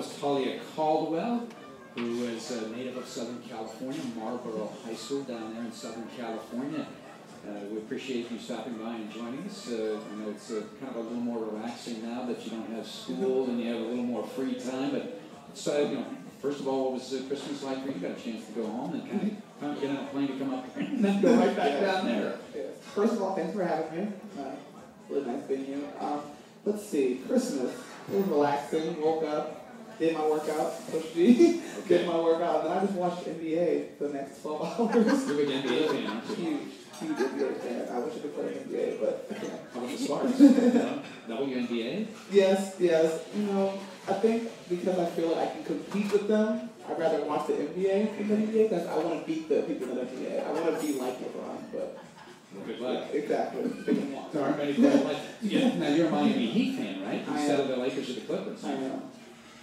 was Talia Caldwell, who is a native of Southern California, Marlborough High School down there in Southern California. Uh, we appreciate you stopping by and joining us. Uh, I know it's uh, kind of a little more relaxing now that you don't have school and you have a little more free time. But so, you know, first of all, what was uh, Christmas like for you? You got a chance to go home and kind of, kind of get on a plane to come up here and then go right back down there. Yes. First of all, thanks for having me. Uh, really nice being here. Um, let's see, Christmas. It was relaxing. Woke up, did my workout, pushed G, did my workout, and then I just watched NBA the next 12 hours. You're a big NBA fan, aren't you? Huge, huge NBA fan. I wish I could play NBA, but How about the Sparks? No? WNBA? yes, yes. You know, I think because I feel like I can compete with them, I'd rather watch the NBA than the NBA because I want to beat the people in the NBA. I want to be like LeBron, but Good luck. exactly. Big. There aren't many players like yeah, Now you're a Miami Heat fan, right? Instead of the Lakers or the Clippers. I know.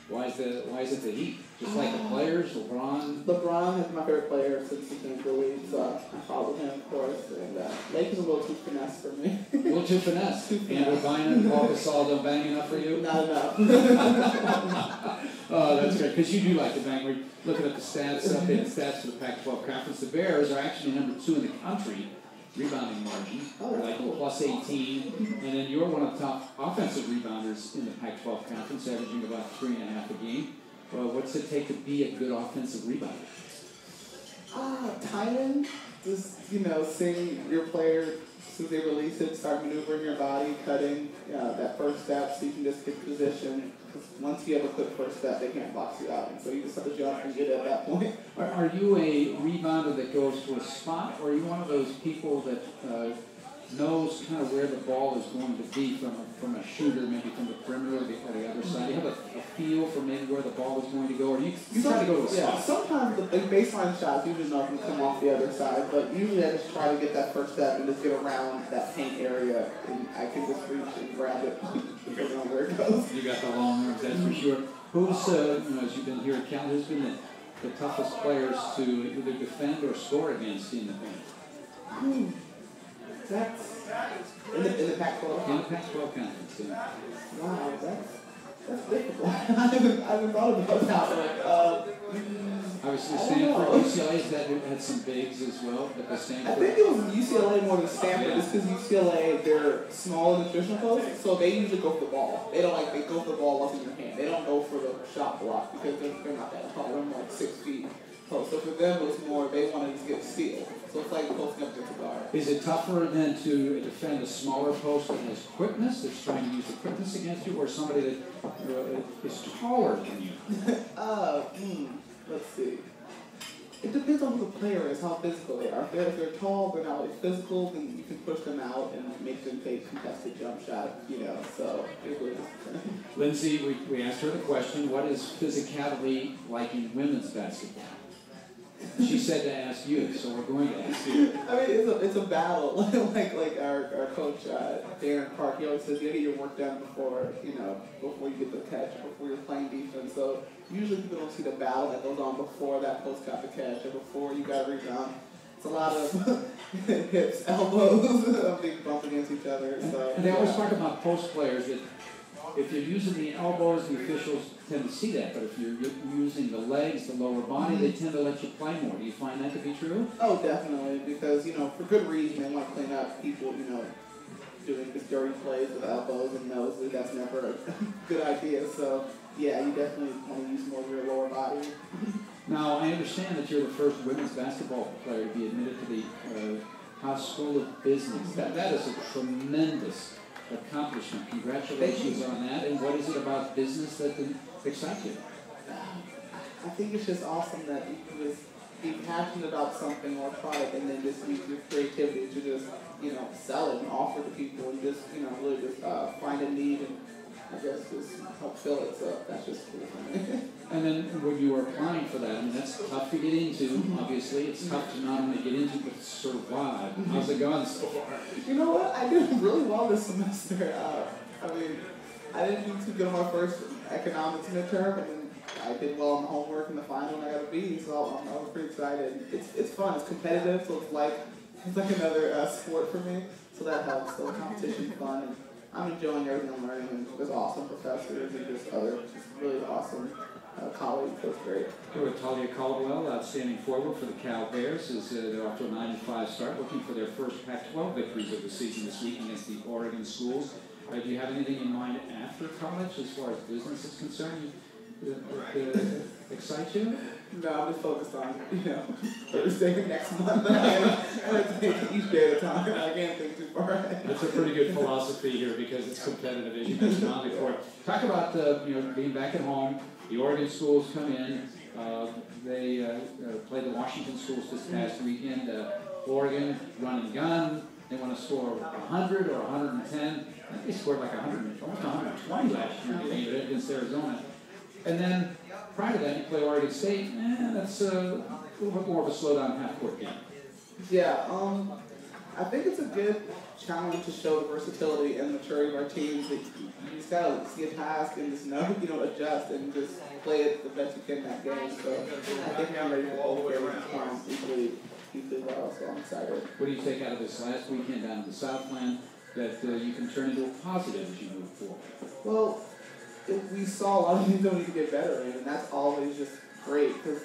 Why is the Why is it the Heat? Just like the players, LeBron. LeBron is my favorite player since he came to the league, so I follow him, of course. And uh, Lakers a little too finesse for me. A little too finesse. Too Andrew finesse. Bynum, Pau Gasol don't bang enough for you. Not enough. Oh, that's great because you do like to bang. We're looking at the stats, updated stats for the Pac-12 conference. The Bears are actually number two in the country rebounding margin, Oh, like cool. plus 18, and then you're one of the top offensive rebounders in the Pac-12 conference, averaging about three and a half a game. Well, what's it take to be a good offensive rebounder? Ah, timing. Just, you know, seeing your player, as they release it, start maneuvering your body, cutting uh, that first step so you can just get position. Because once you have a quick first step, they can't box you out. And so you just have to jump and get it at that point. Are, are you a rebounder that goes to a spot, or are you one of those people that uh, knows kind of where the ball is going to be from a, from a shooter, maybe from the perimeter or the, or the other side? Do you have a, a feel for maybe where the ball is going to go, or do you, you try to go to a yeah, spot? sometimes the, the baseline shots usually know can come off the other side, but usually I just try to get that first step and just get around that paint area, and I can just reach and grab it depending on where it goes. You got the long arms, that's for sure. Who's, uh, you know, as you've been here at Cal, who's been the, the toughest players to either defend or score against in the paint? That's in the in the Pac-12. In the Pac-12 conference, yeah. Wow, that's that's difficult. I haven't I haven't thought about that. Uh, I don't Stanford, know. UCLA has had, had some bigs as well, but the I think it was UCLA more than Stanford, just because UCLA they're small traditional post, so they usually go for the ball. They don't like they go for the ball once in your hand. They don't go for the shot block because they're, they're not that tall. They're more like six feet post. So for them, it was more they want to get steal. So it's like posting up a guard. Is it tougher than to defend a smaller post that has quickness, that's trying to use the quickness against you, or somebody that uh, is taller than you? Uh, hmm, let's see. It depends on who the player is, how physical they are. If they're, if they're tall, they're not really physical, then you can push them out and make them take contested jump shot, you know, so it depends. Lindsay, we, we asked her the question, what is physicality like in women's basketball? She said to ask you, so we're going to ask you. I mean, it's a, it's a battle. like like our, our coach, uh, Darren Park, he always says you gotta get your work done before, you know, before you get the catch, before you're playing defense. So usually people don't see the battle that goes on before that post got the catch or before you got a rebound. It's a lot of hips, elbows, being bumped against each other. So And they always talk about post players that if you're using the elbows, the officials tend to see that, but if you're using the legs, the lower body, they tend to let you play more. Do you find that to be true? Oh, definitely, because you know, for good reason, they want to clean up people, you know, doing this dirty plays with elbows and noses. That's never a good idea. So, yeah, you definitely want to use more of your lower body. Now, I understand that you're the first women's basketball player to be admitted to the uh, Haas School of Business. That, that is a tremendous accomplishment. Congratulations on that. And what is it about business that excites you? I think it's just awesome that you can just be passionate about something or product and then just use your creativity to just, you know, sell it and offer to people and just, you know, really just uh, find a need and I guess just help fill it. So that's just cool for. And then when you were applying for that, I mean, that's tough to get into, obviously. It's tough to not only get into, but survive. How's it going so far? You know what? I did really well this semester. Uh, I mean, I didn't do too good on my first economics midterm, and then I did well on the homework in the final, and I got a B. So I, I was pretty excited. It's it's fun. It's competitive, so it's like it's like another uh, sport for me. So that helps. So competition's fun, and I'm enjoying everything I'm learning. There's awesome professors and just other just really awesome it feels great. Here with Talia Caldwell, outstanding forward for the Cal Bears, as uh, they're off to a 9 and 5 start, looking for their first Pac-12 victories of the season this week against the Oregon schools. Uh, do you have anything in mind after college as far as business is concerned that, that uh, you? No, I'm just focused on, you know, Thursday next month. I gotta take each day at a time. I can't think too far ahead. That's a pretty good philosophy here because it's competitive, as you mentioned on the court. Talk about uh, you know being back at home. The Oregon schools come in. Uh, they uh, uh, played the Washington schools this past weekend. Uh, Oregon run and gun. They want to score 100 or 110. I think they scored like 100, almost 120 last year against Arizona. And then prior to that, you play Oregon State. Eh, that's uh, a little bit more of a slow down half court game. Yeah, um, I think it's a good challenge to show the versatility and maturity of our teams. That you just gotta see a task and just know, you know, adjust and just play it the best you can that game. So I think I'm ready for both games to come equally, equally well. So I'm excited. What do you take out of this last weekend down in the Southland that uh, you can turn into a positive as you move forward? Well, we saw a lot of things that we to get better and that's always just great because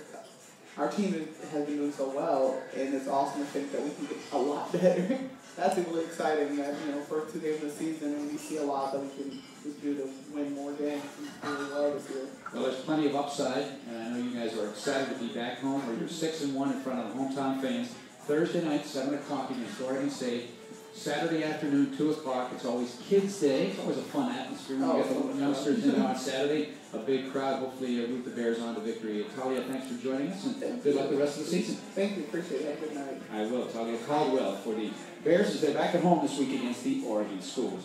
our team is- has been doing so well, and it's awesome to think that we can get a lot better. that's really exciting. That you know, first two games of the season, and we see a lot that we can do to win more games really well this year. Well, there's plenty of upside, and I know you guys are excited to be back home where you're six and one in front of the hometown fans. Thursday night, seven o'clock against Oregon State. Saturday afternoon, two o'clock. It's always Kids Day. It's always a fun atmosphere. when Oh, You get the youngsters in on Saturday. A big crowd. Hopefully, uh, root the Bears on to victory. Talia, thanks for joining us, and good luck the rest of the season. Thank you, appreciate it. Good night. I will. Talia Caldwell for the Bears as they're back at home this week against the Oregon schools.